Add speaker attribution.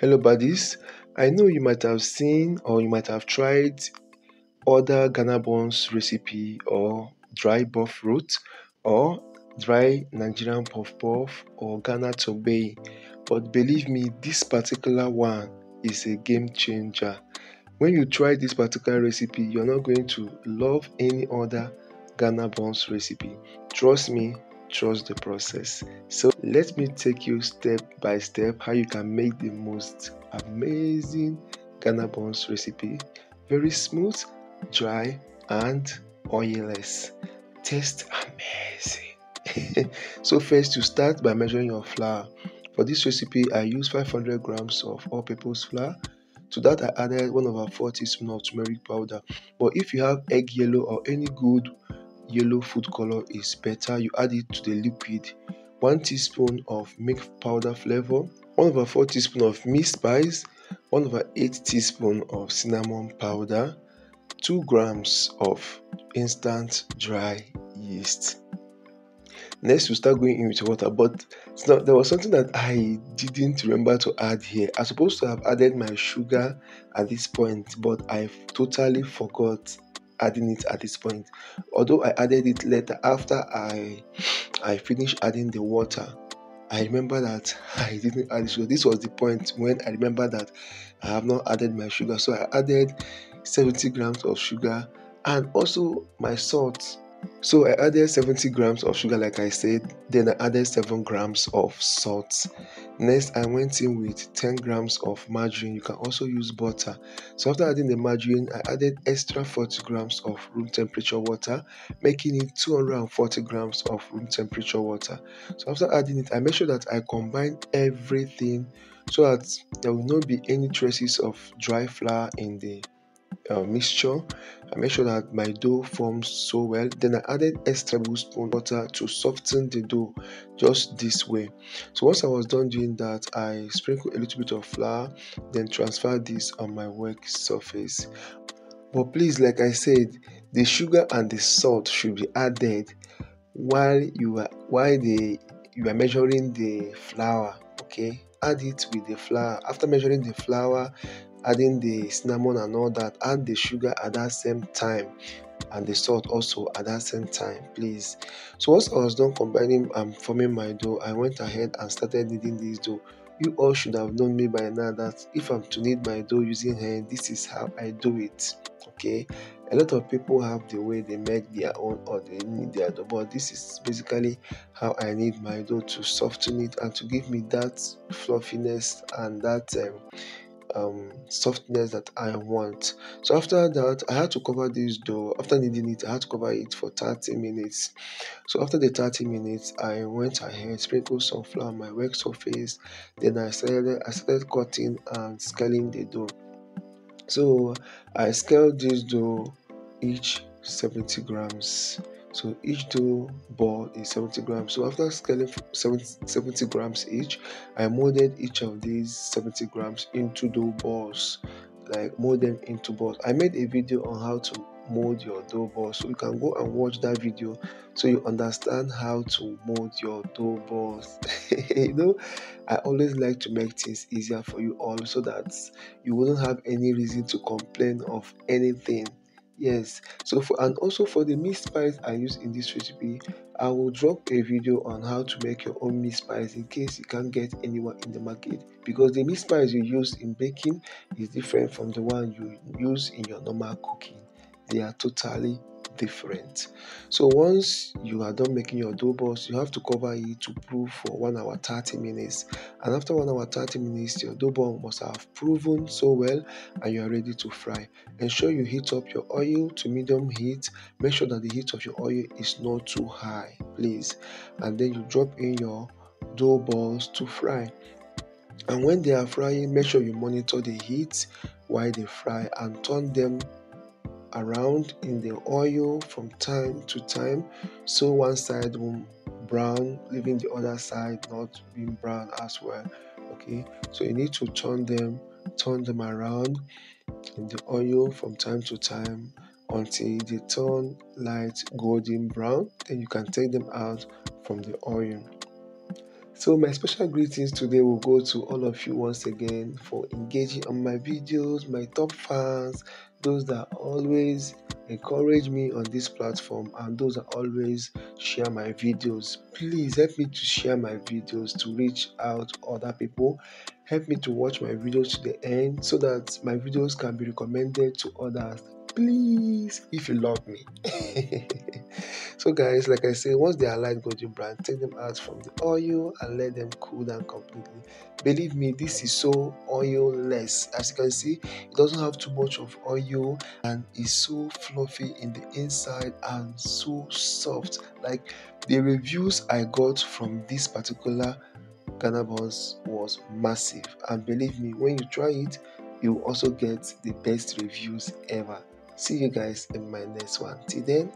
Speaker 1: Hello, buddies. I know you might have seen or you might have tried other Ghana buns recipe or dry bofrot or dry Nigerian puff puff or Ghana togbei. But believe me, this particular one is a game changer. When you try this particular recipe, you're not going to love any other Ghana buns recipe. Trust me, trust the process. So let me take you step by step how you can make the most amazing Ghana buns recipe. Very smooth, dry, and oilless. Taste amazing. so first you start by measuring your flour. For this recipe, I use 500 grams of all-purpose flour. To that, I added 1 over 4 teaspoon of turmeric powder. But if you have egg yellow or any good yellow food color is better, you add it to the liquid. 1 teaspoon of milk powder flavor, 1 over 4 teaspoon of meat spice, 1 over 8 teaspoon of cinnamon powder, 2 grams of instant dry yeast. Next, we start going in with water, but not, there was something that I didn't remember to add here. I supposed to have added my sugar at this point, but I totally forgot adding it at this point. Although I added it later after I I finished adding the water. I remember that I didn't add sugar. This was the point when I remember that I have not added my sugar. So I added 70 grams of sugar and also my salt so I added 70 grams of sugar, like I said, then I added 7 grams of salt. Next, I went in with 10 grams of margarine. You can also use butter. So after adding the margarine, I added extra 40 grams of room temperature water, making it 240 grams of room temperature water. So after adding it, I make sure that I combine everything so that there will not be any traces of dry flour in the uh, mixture. I make sure that my dough forms so well. Then I added extra tablespoon water to soften the dough just this way. So once I was done doing that, I sprinkled a little bit of flour, then transfer this on my work surface. But please, like I said, the sugar and the salt should be added while you are while the you are measuring the flour. Okay, add it with the flour. After measuring the flour, adding the cinnamon and all that add the sugar at that same time and the salt also at that same time please. So once i was done combining and forming my dough i went ahead and started kneading this dough. You all should have known me by now that if i'm to knead my dough using hand this is how i do it okay? A lot of people have the way they make their own or they knead their dough but this is basically how i knead my dough to soften it and to give me that fluffiness and that um, um, softness that I want. So after that, I had to cover this dough. After kneading it, I had to cover it for 30 minutes. So after the 30 minutes, I went ahead, sprinkled some flour on my work surface. Then I started, I started cutting and scaling the dough. So I scaled this dough each 70 grams. So each dough ball is 70 grams. So after scaling 70, grams each, I molded each of these 70 grams into dough balls, like mold them into balls. I made a video on how to mold your dough balls, so you can go and watch that video so you understand how to mold your dough balls. you know, I always like to make things easier for you all so that you wouldn't have any reason to complain of anything yes. So for and also for the meat spice i use in this recipe i will drop a video on how to make your own meat spice in case you can't get anyone in the market. Because the meat spice you use in baking is different from the one you use in your normal cooking. They are totally different. So once you are done making your dough balls, you have to cover it to prove for 1 hour 30 minutes. And after 1 hour 30 minutes, your dough ball must have proven so well and you are ready to fry. Ensure you heat up your oil to medium heat. Make sure that the heat of your oil is not too high, please. And then you drop in your dough balls to fry. And when they are frying, make sure you monitor the heat while they fry and turn them around in the oil from time to time. So one side will brown leaving the other side not being brown as well okay? So you need to turn them turn them around in the oil from time to time until they turn light golden brown. Then you can take them out from the oil. So my special greetings today will go to all of you once again for engaging on my videos, my top fans, those that always encourage me on this platform and those that always share my videos. Please help me to share my videos to reach out other people. Help me to watch my videos to the end so that my videos can be recommended to others please if you love me so guys like i say once they are light golden brown, take them out from the oil and let them cool down completely. Believe me this is so oil less as you can see it doesn't have too much of oil and it's so fluffy in the inside and so soft. Like the reviews i got from this particular buns was massive. And believe me when you try it you also get the best reviews ever. See you guys in my next one. Till then,